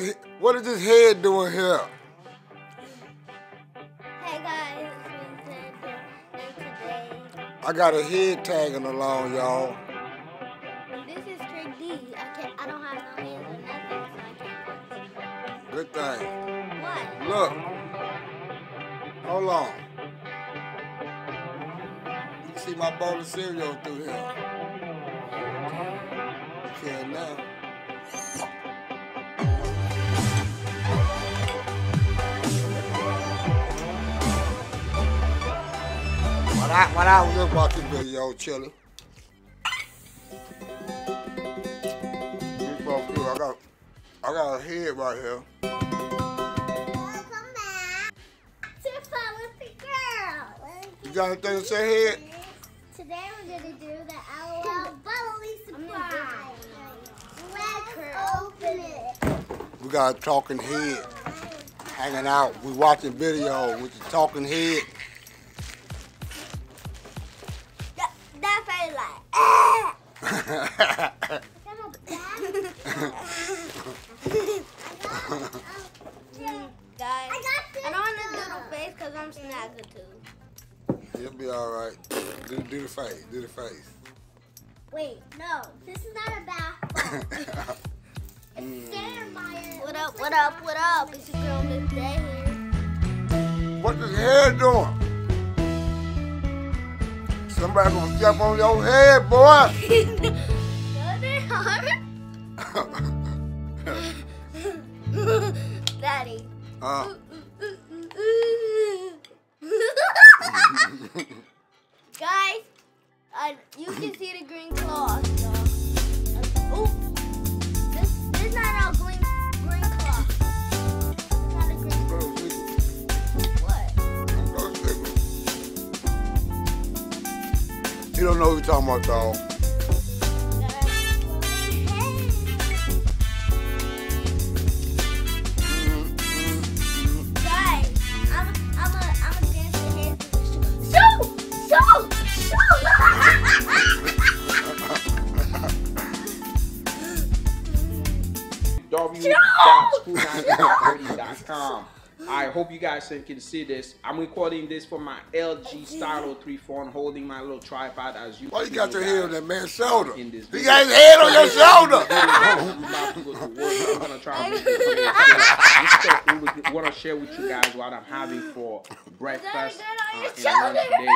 this what is this head doing here? Hey guys, it's me Sandra, and today I got a head tagging along, y'all. this is Trick D. I can't. I don't have no hands or nothing, so I can't. Good thing. What? Look. Hold on. You can see my bowl of cereal through here. I, when I was just watching video, chilling. Big ball food, I got, I got a head right here. Welcome back to Fun with the Girl. You got anything to say head? Today we're gonna do the LOL bubbly surprise. Let's open it. We got a talking head hanging out. We watching video with the talking head. The face because I'm too. You'll be all right. Do, do the face. Do the face. Wait, no, this is not a bath. What up, what up, what up? It's your girl Miss Day here. what this head doing? Somebody gonna step on your head, boy. Does it hurt? Daddy. Uh, Guys, uh, you can see the green claws. So. Uh, this, this is not green, green claw. Not a green what? You don't know what you're talking about, dog. www.school930.com. I hope you guys can see this. I'm recording this for my LG Stylo 3 phone, holding my little tripod as you. Why you got your guys head on that man's shoulder? In this He got his head on your shoulder. I'm about to go to work. I'm gonna try to do this. want to share with you guys what I'm having for breakfast uh, and lunch today.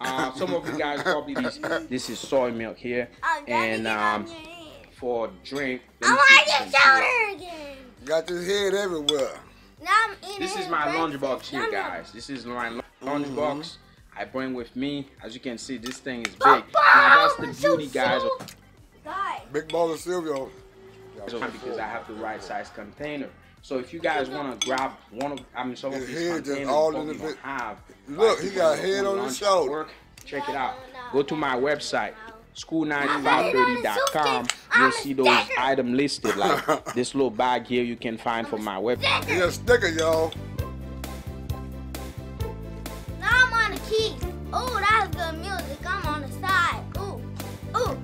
Uh, some of you guys probably this, this is soy milk here, and um, on for drink. let I'm me see on your you can see it. shoulder again. Got this head everywhere. Now I'm eating This is my breakfast. box here, Yum, yum. guys. This is my lu- mm-hmm. box I bring with me. As you can see, this thing is big. Now that's the beauty, guys. so- of- Guys, Big ball of cereal. because I have the right size container. So if you guys want to grab one of, I mean, some of His these containers all in the we don't bit- have. Look, he got a head on his lunch shoulder. work, Check it out. no, no. Go to my website, I'm school930.com. a You'll see those sticker. items listed. Like this little bag here, you can find for my website. Yeah, sticker, y'all. now I'm on the key. Oh, that's good music. I'm on the side. Ooh, ooh,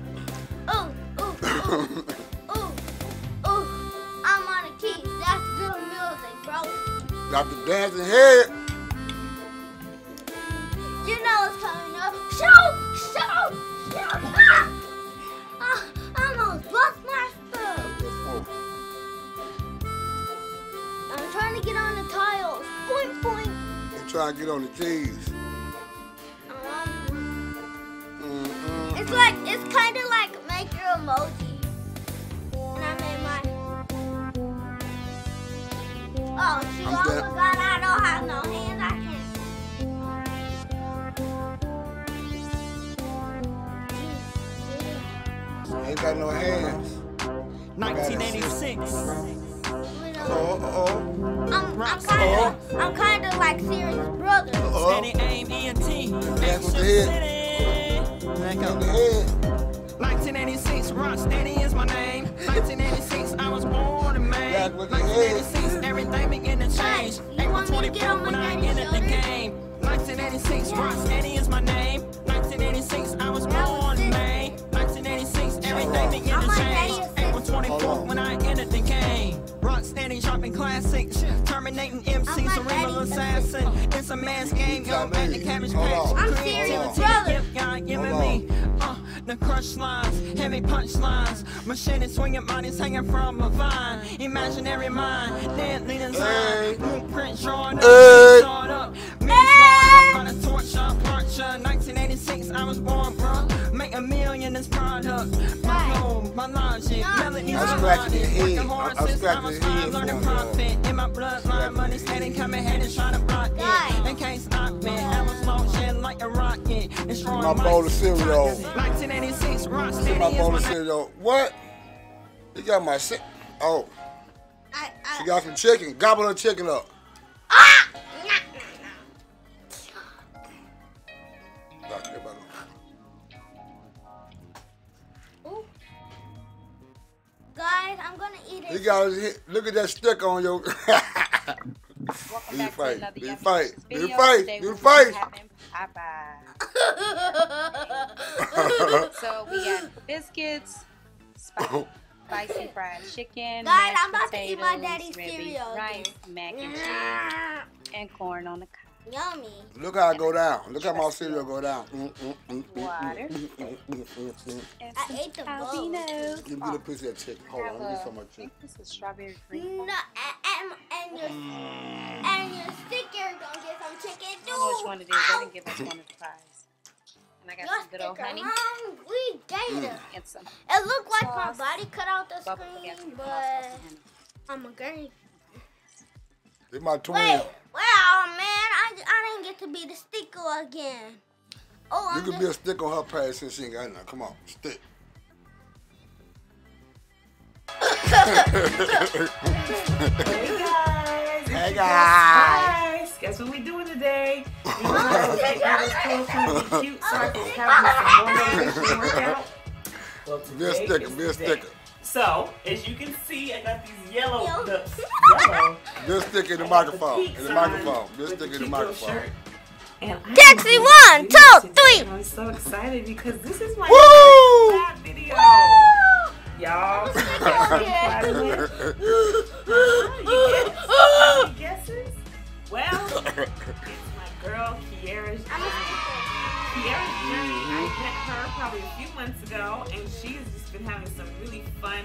ooh, ooh, ooh, ooh, ooh. I'm on the key. That's good music, bro. Got the dancing head. Boing. He trying to get on the keys. Um, Mm-mm. It's like it's kind of like make your emoji. And I made mine. Oh, she I'm all dead. I don't have no hands. I can't. Ain't got no hands. 1986. Oh, oh, I'm, I'm kind of, I'm kind of like Siri's brother. oh. Steady aim ENT. That's with the head. Back On the head. 1986, Rock Steady is my name. 1986, I was born in May. Back with the head. 1986, everything began to change. You April want to get 24th when I entered the game. 1986, Rock Steady is my name. 1986, I was born in it. May. 1986, everything began to change. Classics, terminating MC, I'm cerebral not assassin. It's a man's game, yo, Tell at the cabbage Hold patch. on. I'm Hold serious, on. brother. Yep, God giving Hold me uh, the crush lines, heavy punch lines. Machine is swinging, bodies hanging from a vine. Imaginary mind, deadly design. Hey. Blueprint drawn scratching your logic. head. Working I'm- hard I'm since I scratching was your head five, learning for him, profit. In my bloodline, money steady coming, headed trying to block it. Guys. They can't stop me. I was launching like a rocket. Destroying My bowl of cereal. 1986, rock steady My is bowl of cereal. What? You got my shit. Oh, I, she got some chicken. Gobble her chicken up. ah! I'm gonna eat You it. got his hit. Look at that stick on your. Welcome Do back fight. to another Do fight. Delicious Do fight. Today Do we'll fight. having Popeye. So we got biscuits, spicy, spicy fried chicken, Guys, mashed I'm about to eat my potatoes, daddy's red beef cereal rice, mac and cheese, and corn on the cob. Yummy. Look how I go down. Look how my cereal go down. Mm, mm, mm, mm, Water. mm, mm, mm, mm, mm. And I ate the bowl. jalapenos. Give me the piece of chicken. Hold on, let me get some I of that chicken. think this is strawberry cream. No, and, and your and your sticker gonna get some chicken I too. don't know which one it is. They didn't give us one of the pies. And I got Your some good old sticker honey hungry gator. and some It looked like Sauce. my body cut out the bubble screen, Also but. I'm a gurney. It's my twin. Wait, well, man, I, I didn't get to be the sticker again. Oh, You I'm could be a just, stick on her pad since she ain't got nothing. Come on, stick. Hey guys! Hey, guys. Guys, guess what we doing today? We gonna take all this clothes trying to be cute so I can have some more motivation workout. Well, Be a today sticker, is be a the sticker. So, as you can see, I got these yellow Yo. ducks. Yellow. Be stick in the microphone. peaks In the microphone. Be a with stick in the microphone. shirt. And I Taxi, am one, doing two, this today, three. and I'm so excited because this is my Woo! first clap video. Y'all, see that Okay. Huh? You guess? Any guesses? Well, it's my girl Kiara's I'm journey. sticker. Kiara's journey. I met her probably a few months ago, and she's just been having some really fun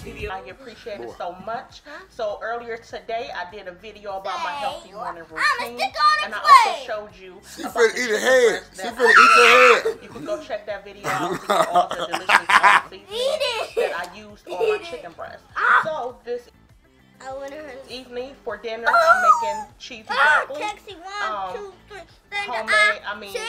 videos. I appreciate it so much. So earlier today, I did a video about my healthy morning routine, and I also showed you. She about finna the eat her head. breast She finna eat her head. You can go check that video out and see all the delicious seasonings Eat it. that I used on my chicken breast. Ah. So this I wanna hurt. evening for dinner, Ah. I'm making cheesy Ah, taxi, one, Um, two, three. Then the homemade, I mean, ya.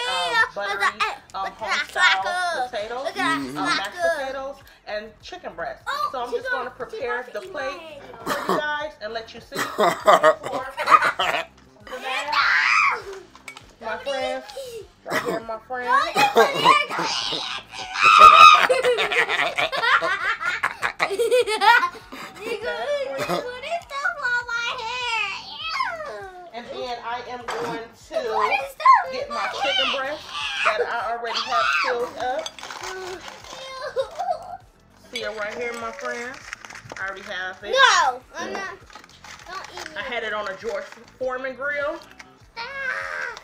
buttery, Look at that, um, look at that home style potatoes, um, mashed potatoes, and chicken breast. Oh, so I'm just going to prepare the plate for you guys and let you see. my friends, right here, my friends. And then I am going to get my chicken breast that I already have filled up. See it right here, my friend. I already have it. No, I'm not. Don't eat it. I had it on a George Foreman grill. Ah.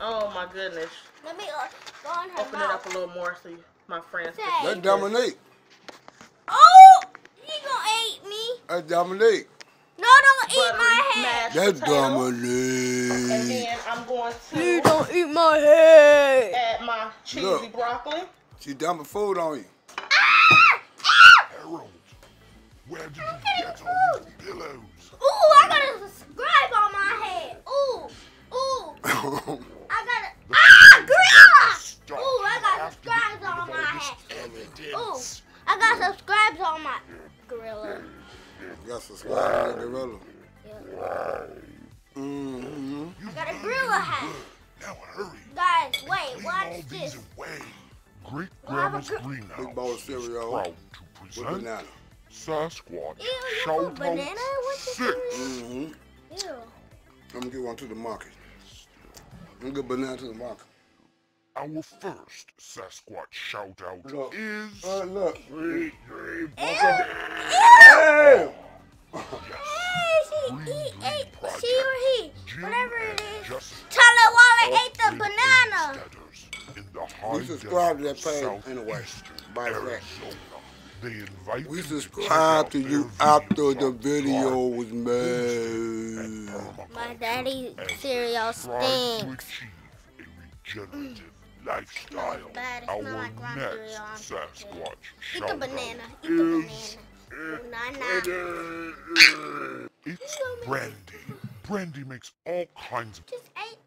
Oh my goodness. Let me uh, go on her Open it up a little more so you, my friends Say. can That's see this. Dominique. Oh, he gonna eat me. That's Dominique. No, don't eat Buttery my head. mashed That's potatoes. And Dominique. then I'm going Please to don't eat my head. add my cheesy Look. broccoli. She dumping food on you. Ah! Ah! Harold, where did you get all these pillows? Ooh, I got a all these this. away. Great Well, I have a Grandma's gr- Greenhouse Big bowl of is cereal proud to present banana. Sasquatch Ew, you Shout put banana in Out Six. Mm-hmm. Ew. I'm gonna get one to the market. I'm gonna get banana to the market. Our first Sasquatch shout out Look. is Uh, look. Great Grave Hey! Yes, Jim Whatever it and is. Jesse Charlie Waller ate the live in banana. homesteaders in the high We subscribe to that desert page anyway, by the way. They invite We you to subscribe to you after the video was made. My daddy cereal strive to stinks. achieve a regenerative lifestyle. bad. It Our smell like raw next cereal. Sasquatch Eat shout the banana. Eat the banana. Ooh, nah, nah. It's Brandy. Brandy makes all kinds of Just ate